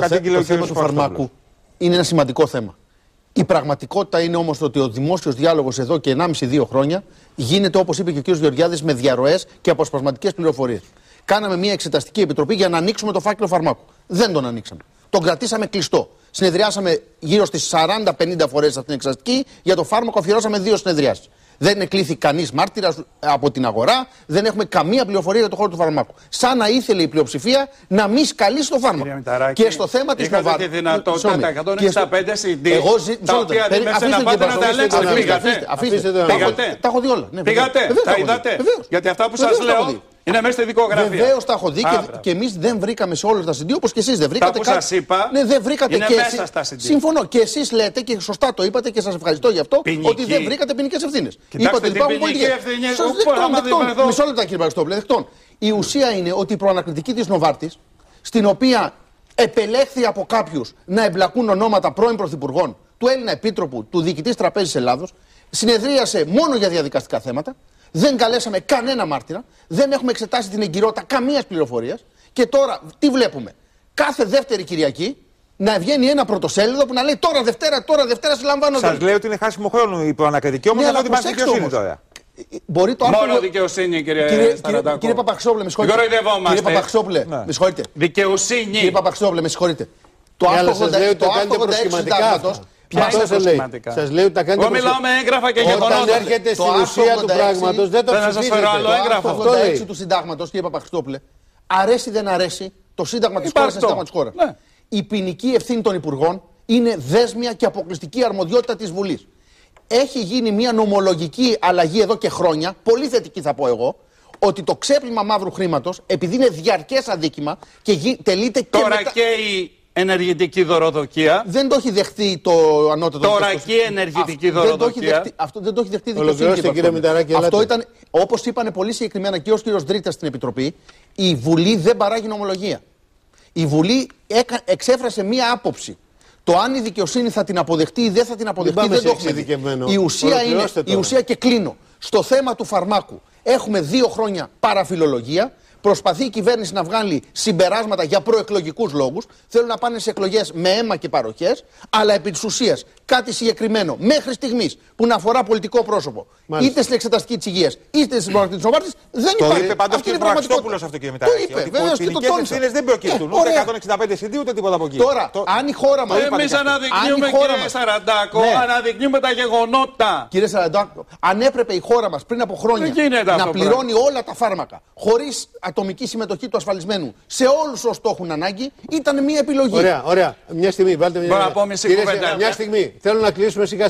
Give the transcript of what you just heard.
το, θε, το θέμα του φαρμάκου είναι ένα σημαντικό θέμα. Η πραγματικότητα είναι όμως ότι ο δημόσιος διάλογος εδώ και 1,5-2 χρόνια γίνεται, όπως είπε και ο κ. Γεωργιάδης, με διαρροές και αποσπασματικές πληροφορίες. Κάναμε μια εξεταστική επιτροπή για να ανοίξουμε το φάκελο φαρμάκου. Δεν τον ανοίξαμε. Τον κρατήσαμε κλειστό. Συνεδριάσαμε γύρω στις 40-50 φορές αυτή την εξεταστική. Για το φάρμακο αφιερώσαμε δύο συνεδριάσεις. Δεν εκλήθη κανείς μάρτυρας από την αγορά, δεν έχουμε καμία πληροφορία για το χώρο του φαρμάκου. Σαν να ήθελε η πλειοψηφία να μη σκαλίσει το φάρμακο. Και στο θέμα της Νοβάρτη. Είχατε τη δυνατότητα τα 165 CD. Εγώ ζει... τα οποία δεν μέσα να πάτε να τα ελέγξετε. Αφήστε. Τα έχω δει όλα. Ναι, Πήγατε, τα είδατε. Γιατί αυτά που σας λέω είναι μέσα στη δικογραφία. Βεβαίως τα έχω δει και, και εμείς δεν βρήκαμε σε όλα τα CD όπως και εσείς δεν βρήκατε. Τα που σας είπα. Ναι, δεν βρήκατε είναι και μέσα εσείς... στα CD. Συμφωνώ. Και εσείς λέτε και σωστά το είπατε και σας ευχαριστώ γι' αυτό Ποινική. ότι δεν βρήκατε ποινικές ευθύνες. Είπατε ότι υπάρχουν πολιτικές ευθύνε. Μισό λεπτό κύριε Παριστόπουλε. Δεκτών. Η ουσία είναι ότι η προανακριτική της Νοβάρτης, στην οποία επελέχθη από κάποιους να εμπλακούν ονόματα πρώην πρωθυπουργών, του Έλληνα Επίτροπου, του Διοικητής Τραπέζης Ελλάδος, συνεδρίασε μόνο για διαδικαστικά θέματα. Δεν καλέσαμε κανένα μάρτυρα. Δεν έχουμε εξετάσει την εγκυρότητα καμίας πληροφορίας. Και τώρα τι βλέπουμε; Κάθε δεύτερη Κυριακή να βγαίνει ένα πρωτοσέλιδο που να λέει τώρα Δευτέρα, τώρα Δευτέρα συλλαμβάνω. Σας λέει ότι είναι χάσιμο χρόνο η προανακριτική, όμως Ναι, δεν αλλά ότι υπάρχει προσέξτε δικαιοσύνη όμως. τώρα. Μπορεί το Μόνο άρθρο. δικαιοσύνη, κύριε Κύριε, κύριε, Σταρατάκο. κύριε Παπαξόπουλε, με συγχωρείτε. Κοροϊδευόμαστε. Κύριε Παπαξόπουλε, Ναι. με συγχωρείτε. Δικαιοσύνη. Κύριε Παπαξόπουλε, με συγχωρείτε. Το Ναι, αλλά άρθρο σας λέει 86 ότι το τα κάνετε άρθρο 86 προσχηματικά συντάγματος αυτά. Ποια Αυτό είναι σας λέει. προσχηματικά. Σας λέει ότι τα κάνετε Εγώ μιλάω με έγγραφα και Όταν γεγονότας. έρχεται Το στην άρθρο ουσία του 86 πράγματος δεν το δεν θα σας ψηφίζετε. φέρω άλλο Το έγγραφο. άρθρο Αυτό λέει. 86 του συντάγματος, κύριε Παπαξόπουλε, αρέσει δεν αρέσει, το σύνταγμα της Υπάρχει χώρα είναι το. σύνταγμα της χώρας; Ναι. Η ποινική ευθύνη των υπουργών είναι δέσμια και αποκλειστική αρμοδιότητα της Βουλής. Έχει γίνει μια νομολογική αλλαγή εδώ και χρόνια, πολύ θετική θα πω εγώ, ότι το ξέπλυμα μαύρου χρήματος, επειδή είναι διαρκές αδίκημα και γι... τελείται και Τώρα μετά... και η ενεργητική δωροδοκία. Δεν το έχει δεχτεί το ανώτατο Τώρα δικαστικό και η ενεργητική Αυτό δεν το έχει δωροδοκία. δεχτεί- Αυτό δεν το έχει δεχτεί η δικαιοσύνη. Ολοκληρώστε, κύριε κύριε Παπαστόπουλε. Μηταράκη, Αυτό ελάτε. ήταν, όπως είπανε πολύ συγκεκριμένα και ο κύριος Δρίτα στην Επιτροπή, η Βουλή δεν παράγει νομολογία. Η Βουλή έκα, εξέφρασε μία άποψη. Το αν η δικαιοσύνη θα την αποδεχτεί ή δεν θα την αποδεχτεί πάμε δεν σε το έχουμε δει. εξειδικευμένο. Η ουσία, είναι, Ολοκληρώστε η τώρα. ουσία και κλείνω. Στο θέμα του φαρμάκου έχουμε δύο χρόνια παραφιλολογία. Προσπαθεί η κυβέρνηση να βγάλει συμπεράσματα για προεκλογικούς λόγους. Θέλουν να πάνε σε εκλογές με αίμα και παροχές. Αλλά επί της ουσίας κάτι συγκεκριμένο μέχρι στιγμής που να αφορά πολιτικό πρόσωπο, Μάλιστα. είτε στην εξεταστική της υγείας, είτε στην προανακριτική της Νοβάρτη, δεν Το υπάρχει. είπε πάντως Αυτή και ο είναι η πραγματικότητα. Βραξόπουλο αυτό, κύριε Το Μηταράκη. είπε, Ότι βεβαίως, οι και το ποινικές τόνισα. ευθύνες δεν προκύπτουν Ε, ούτε ωραία. 165 CD ούτε τίποτα από εκεί. Τώρα, Το- αν η χώρα μα. Εμείς αναδεικνύουμε, κύριε Σαραντάκο, Ναι. αναδεικνύουμε τα γεγονότα. Κύριε Σαραντάκο, αν έπρεπε η χώρα μας πριν από χρόνια Δεν γίνεται να αυτό το πληρώνει όλα τα φάρμακα χωρίς ατομική συμμετοχή του ασφαλισμένου σε όλους όσους το έχουν ανάγκη, ήταν μια επιλογή. Ωραία, ωραία. Μια στιγμή, βάλτε μια. Μπορώ να πω μισή Κύριε, κουβέντα. Μια στιγμή. Θέλω να κλείσουμε σιγά